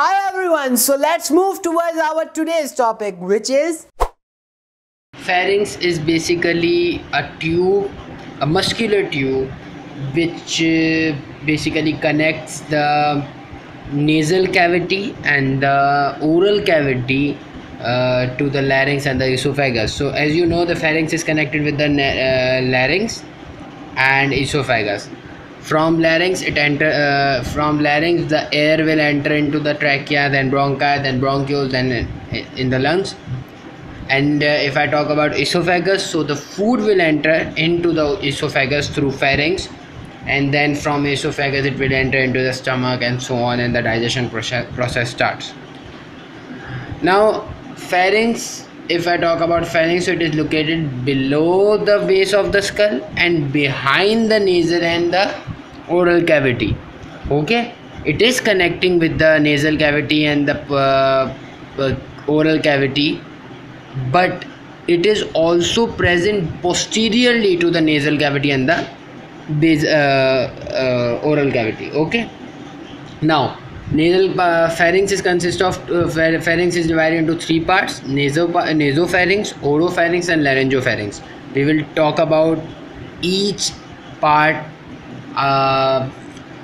Hi everyone, so let's move towards our today's topic, which is Pharynx is basically a tube, a muscular tube, which uh, basically connects the nasal cavity and the oral cavity uh, to the larynx and the esophagus. So, as you know, the pharynx is connected with the uh, larynx and esophagus. From larynx, it enter uh, from larynx the air will enter into the trachea, then bronchi, then bronchioles, then in the lungs. And uh, if i talk about esophagus so the food will enter into the esophagus through pharynx. And then from esophagus it will enter into the stomach and so on and the digestion process, process starts. Now pharynx if i talk about pharynx so it is located below the base of the skull and behind the nasal and the oral cavity. Okay? It is connecting with the nasal cavity and the uh, uh, oral cavity but it is also present posteriorly to the nasal cavity and the base, uh, uh, oral cavity. Okay? Now nasal uh, pharynx is consist of pharynx is divided into three parts nasopharynx oropharynx and laryngopharynx. We will talk about each part uh,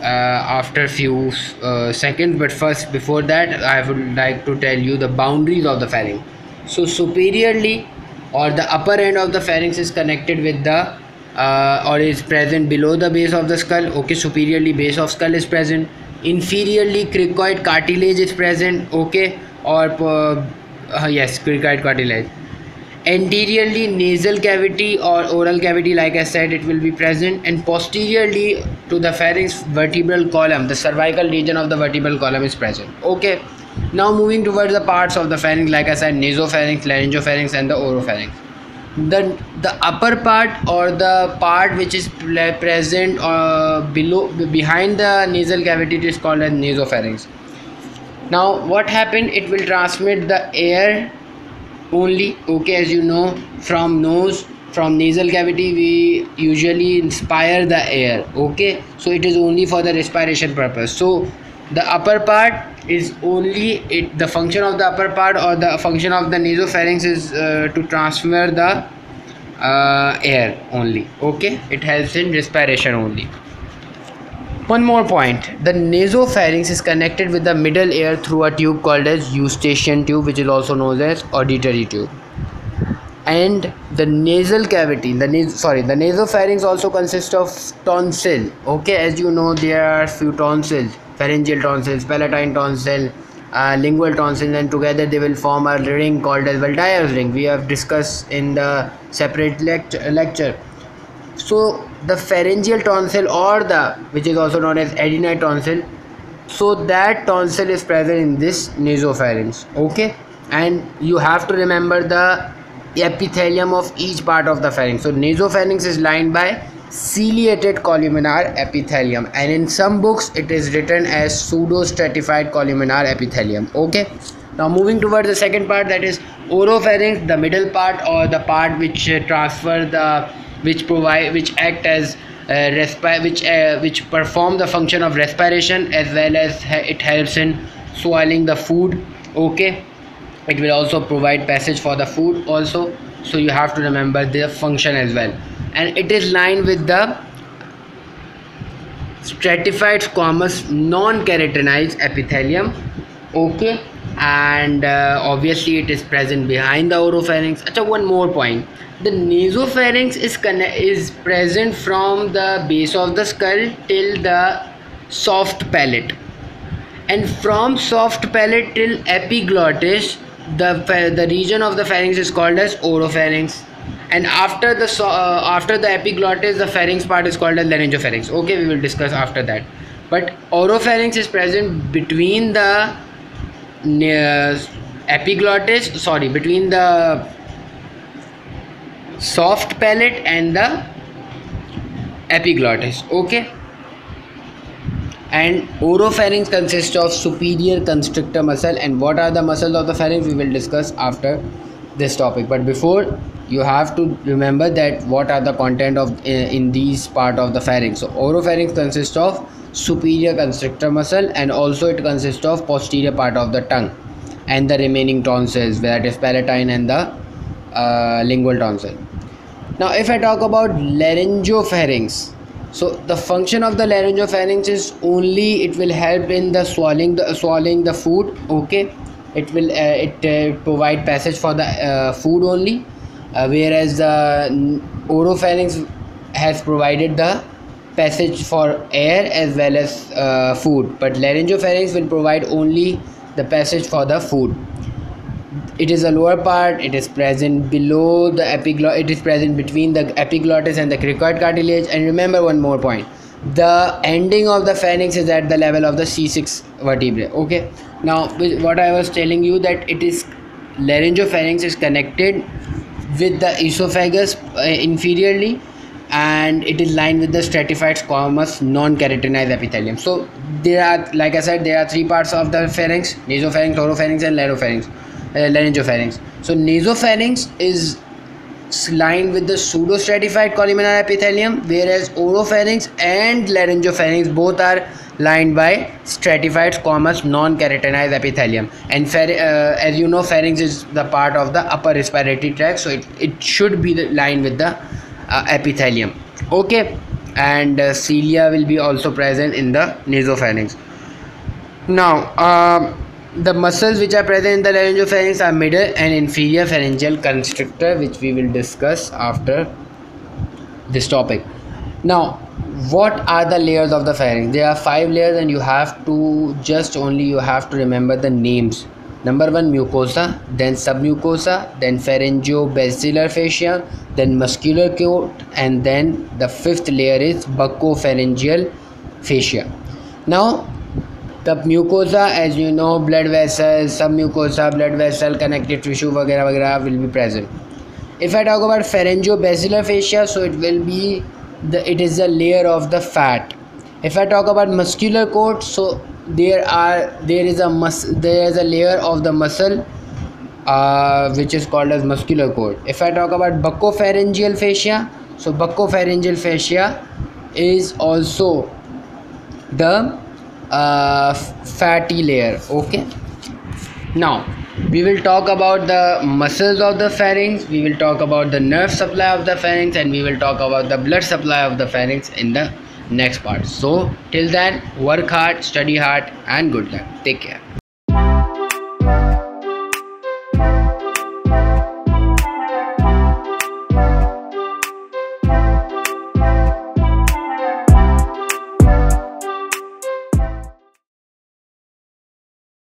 uh, after few uh, seconds but first before that i would like to tell you the boundaries of the pharynx. So superiorly or the upper end of the pharynx is connected with the uh, or is present below the base of the skull. Okay superiorly base of skull is present. Inferiorly cricoid cartilage is present. Okay or uh, uh, yes cricoid cartilage anteriorly nasal cavity or oral cavity like i said it will be present and posteriorly to the pharynx vertebral column the cervical region of the vertebral column is present okay now moving towards the parts of the pharynx, like I said, nasopharynx, laryngopharynx, and the oropharynx. The the upper part or the part which is present uh, below behind the nasal cavity is called as nasopharynx. Now what happened? It will transmit the air only. Okay, as you know, from nose from nasal cavity we usually inspire the air okay? So it is only for the respiration purpose. So the upper part is only it the function of the upper part or the function of the nasopharynx is uh, to transfer the uh, air only okay? It helps in respiration only one more point the nasopharynx is connected with the middle ear through a tube called as eustachian tube which is also known as auditory tube and the nasal cavity the nas- sorry the nasopharynx also consists of tonsil okay as you know there are few tonsils pharyngeal tonsils, palatine tonsil, uh, lingual tonsil, and together they will form a ring called as Waldeyer's ring. We have discussed in the separate lecture. lecture. So the pharyngeal tonsil or the which is also known as adenoid tonsil. So that tonsil is present in this nasopharynx. Okay, and you have to remember the epithelium of each part of the pharynx. So nasopharynx is lined by ciliated columnar epithelium and in some books it is written as pseudo stratified columnar epithelium okay now moving towards the second part that is oropharynx the middle part or the part which uh, transfer the which provide which act as uh, respi- which uh, which perform the function of respiration as well as it helps in swallowing the food okay? It will also provide passage for the food also so you have to remember their function as well. And it is lined with the stratified squamous non-keratinized epithelium okay. And uh, obviously it is present behind the oropharynx. Achha, one more point. The nasopharynx is is present from the base of the skull till the soft palate. And from soft palate till epiglottis the the region of the pharynx is called as oropharynx. And after the uh, after the epiglottis the pharynx part is called as laryngopharynx okay we will discuss after that. But oropharynx is present between the epiglottis sorry between the soft palate and the epiglottis okay? And oropharynx consists of superior constrictor muscle and what are the muscles of the pharynx? We will discuss after this topic. But before you have to remember that what are the content of in, in these part of the pharynx. So oropharynx consists of superior constrictor muscle and also it consists of posterior part of the tongue and the remaining tonsils that is palatine and the uh, lingual tonsil. Now if i talk about laryngopharynx so the function of the laryngopharynx is only it will help in the swallowing the swallowing the food okay? It will uh, it uh, provide passage for the uh, food only uh, whereas the oropharynx has provided the passage for air as well as uh, food. But laryngopharynx will provide only the passage for the food. It is a lower part. It is present below the epiglottis it is present between the epiglottis and the cricoid cartilage. And remember one more point. The ending of the pharynx is at the level of the c6 vertebrae. Okay? Now what i was telling you that it is laryngopharynx is connected with the esophagus uh, inferiorly and it is lined with the stratified squamous non-keratinized epithelium. So there are like i said there are three parts of the pharynx nasopharynx oropharynx and laryngopharynx uh, laryngopharynx. So nasopharynx is lined with the pseudostratified columnar epithelium whereas oropharynx and laryngopharynx both are lined by stratified squamous non-keratinized epithelium. And uh, as you know pharynx is the part of the upper respiratory tract so it, it should be lined with the epithelium. Okay. And uh, cilia will be also present in the nasopharynx. Now um, the muscles which are present in the laryngopharynx are middle and inferior pharyngeal constrictor which we will discuss after this topic. Now what are the layers of the pharynx? There are five layers and you have to just only you have to remember the names Number one mucosa, then submucosa, then pharyngobasilar fascia, then muscular coat, and then the fifth layer is buccopharyngeal fascia. Now the mucosa, as you know, blood vessels, submucosa, blood vessel, connective tissue, वगैरह वगैरह will be present. If I talk about pharyngobasilar fascia, so it will be the it is a layer of the fat. If I talk about muscular coat, so there are there is a mus there is a layer of the muscle uh, which is called as muscular coat if I talk about buccopharyngeal fascia so buccopharyngeal fascia is also the uh, fatty layer okay? Now we will talk about the muscles of the pharynx we will talk about the nerve supply of the pharynx and we will talk about the blood supply of the pharynx in the next part. So till then work hard study hard and good luck. Take care